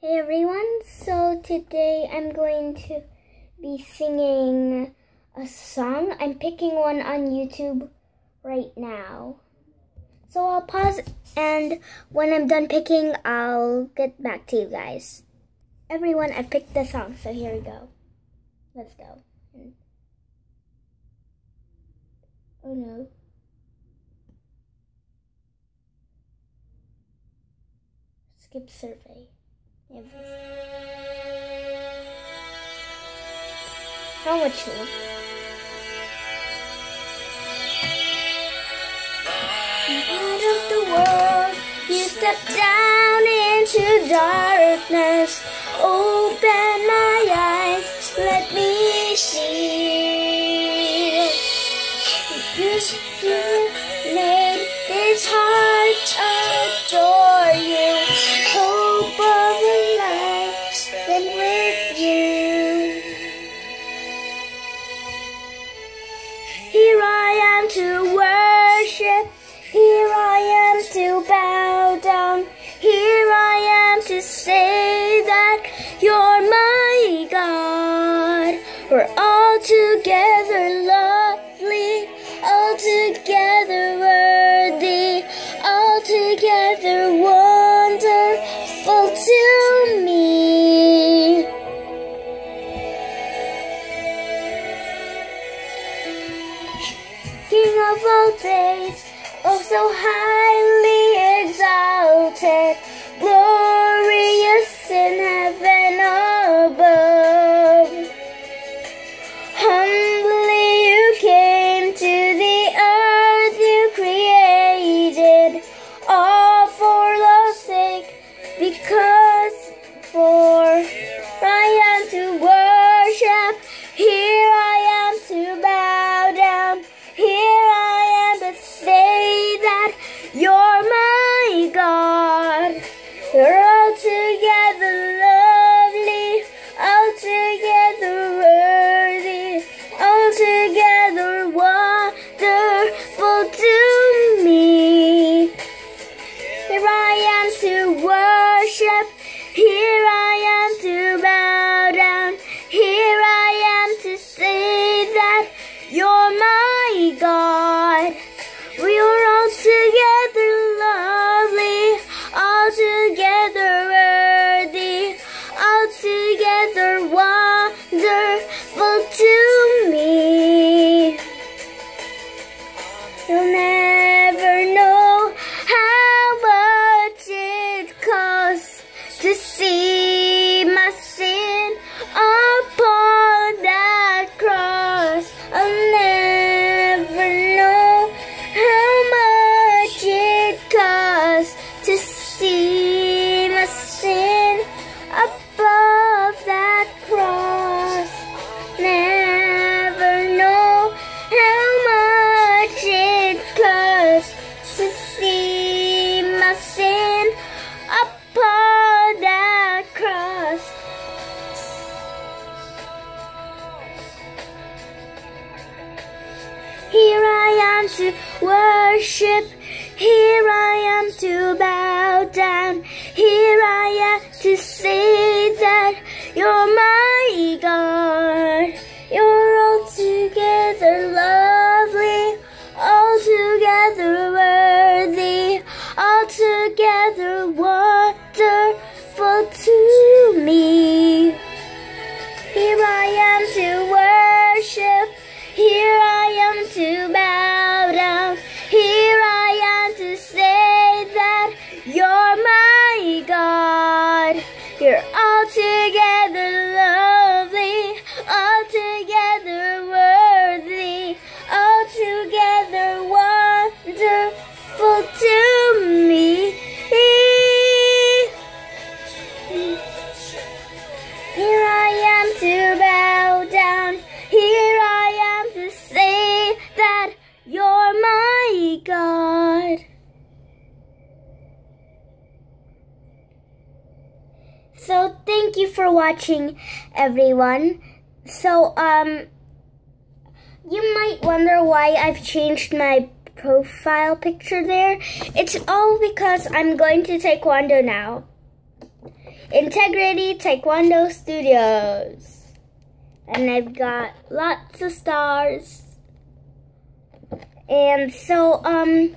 Hey everyone, so today I'm going to be singing a song. I'm picking one on YouTube right now. So I'll pause and when I'm done picking, I'll get back to you guys. Everyone, I picked the song, so here we go. Let's go. Oh no. Skip survey. How much? Out of the world, you step down into darkness. Open my eyes, let me see. You made this heart adore you. Hope bow down. Here I am to say that you're my God. We're all together lovely, all together worthy, all together wonderful to me. King of all days, oh so highly Here I am to worship. Here I am to bow down. Here I am to say that you're my God. God. So thank you for watching everyone. So um you might wonder why I've changed my profile picture there. It's all because I'm going to Taekwondo now. Integrity Taekwondo Studios. And I've got lots of stars. And so, um,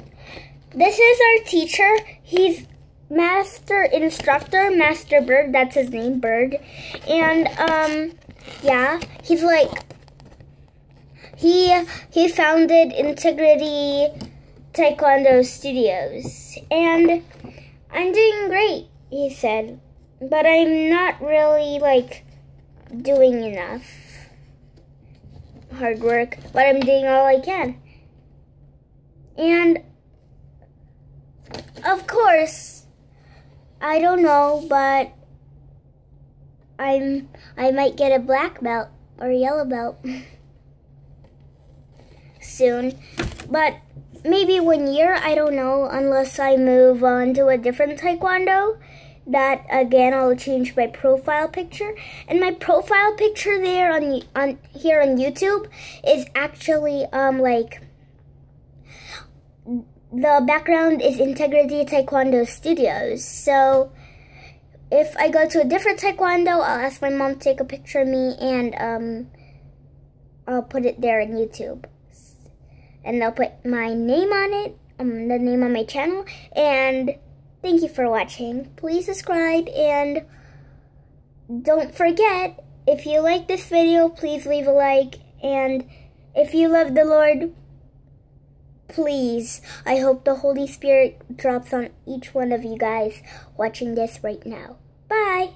this is our teacher. He's Master Instructor, Master Bird. That's his name, Bird. And, um, yeah, he's like, he, he founded Integrity Taekwondo Studios. And I'm doing great, he said. But I'm not really, like, doing enough hard work. But I'm doing all I can. And of course, I don't know, but I'm I might get a black belt or yellow belt soon. But maybe one year, I don't know, unless I move on to a different taekwondo. That again, I'll change my profile picture, and my profile picture there on on here on YouTube is actually um like the background is Integrity Taekwondo Studios. So if I go to a different taekwondo, I'll ask my mom to take a picture of me and um, I'll put it there on YouTube. And I'll put my name on it, um, the name on my channel. And thank you for watching. Please subscribe and don't forget, if you like this video, please leave a like. And if you love the Lord, please, I hope the Holy Spirit drops on each one of you guys watching this right now. Bye!